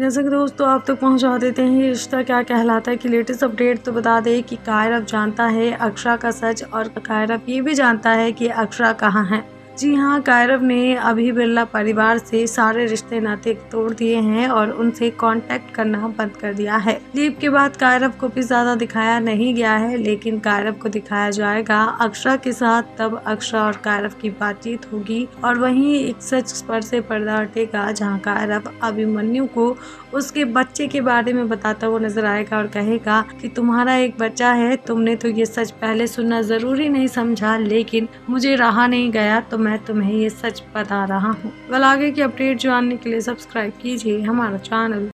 जैसे कि दोस्तों आप तक तो पहुँचा देते हैं रिश्ता। क्या कहलाता है कि लेटेस्ट अपडेट तो बता दें कि कायरव जानता है अक्षरा का सच और कायरव ये भी जानता है कि अक्षरा कहाँ है। जी हाँ कायरव ने अभी बिरला परिवार से सारे रिश्ते नाते तोड़ दिए हैं और उनसे कांटेक्ट करना बंद कर दिया है। लीप के बाद कायरव को भी ज़्यादा दिखाया नहीं गया है, लेकिन कायरव को दिखाया जाएगा अक्षरा के साथ, तब अक्षरा और कायरव की बातचीत होगी और वहीं एक सच पर से पर्दा हटेगा, जहाँ कायरव अभिमन्यु को उसके बच्चे के बारे में बताता हुआ नज़र आएगा और कहेगा कि, तुम्हारा एक बच्चा है, तुमने तो ये सच पहले सुनना ज़रूरी नहीं समझा, लेकिन मुझे रहा नहीं गया तो मैं तुम्हें ये सच बता रहा हूँ। कल आगे की अपडेट जानने के लिए सब्सक्राइब कीजिए हमारा चैनल